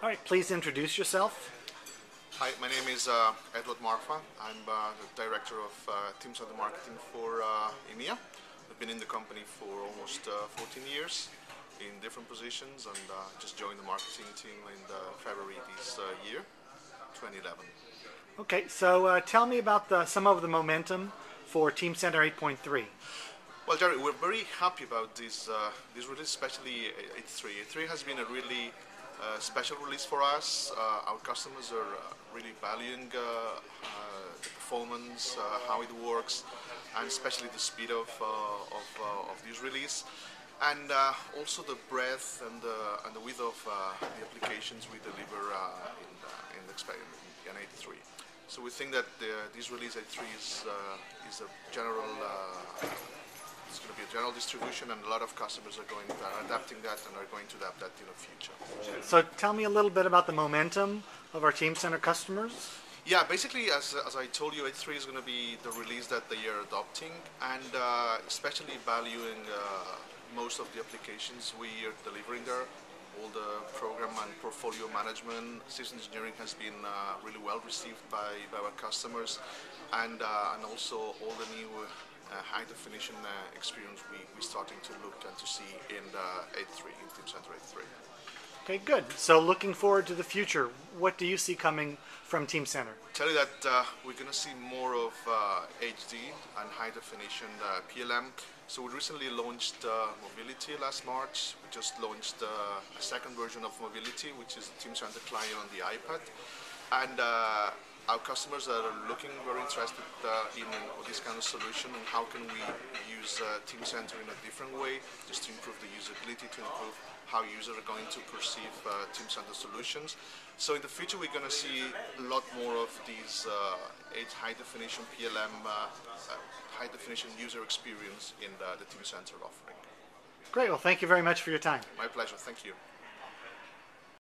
All right, please introduce yourself. Hi, my name is uh, Eduard Marfa. I'm uh, the director of uh, Teamcenter Marketing for uh, EMEA. I've been in the company for almost uh, 14 years in different positions and uh, just joined the marketing team in uh, February this uh, year, 2011. Okay, so uh, tell me about the, some of the momentum for Teamcenter 8.3. Well, Jerry, we're very happy about this uh, this release, especially 8.3. 8.3 has been a really special release for us. Uh, our customers are uh, really valuing uh, uh, the performance, uh, how it works, and especially the speed of uh, of, uh, of this release, and also the breadth and the and the width of the applications we deliver in in, the, in 8.3. So we think that the, this release 8.3 is is a general. General distribution, and a lot of customers are going are adapting that and are going to adapt that in the future. So tell me a little bit about the momentum of our Teamcenter customers. Yeah, basically, as, as I told you, 8.3 is going to be the release that they are adopting, and uh, especially valuing uh, most of the applications we are delivering there. All the program and portfolio management, systems engineering has been uh, really well received by, by our customers, and uh, and also all the new uh, high definition uh, experience we we starting to look and to see in the 8.3 in Teamcenter 8.3. Okay, good. So looking forward to the future, what do you see coming from Teamcenter? tell you that uh, we're going to see more of uh, HD and high definition uh, PLM. So we recently launched uh, Mobility last March. We just launched uh, a second version of Mobility, which is Teamcenter client on the iPad. And uh, our customers are looking very interested uh, in this kind of solution and how can we use uh, Teamcenter in a different way just to improve the usability, to improve how users are going to perceive uh, Teamcenter solutions. So in the future, we're going to see a lot more of these uh, high definition PLM, uh, uh, high definition user experience in the, the Teamcenter offering. Great. Well, thank you very much for your time. My pleasure. Thank you.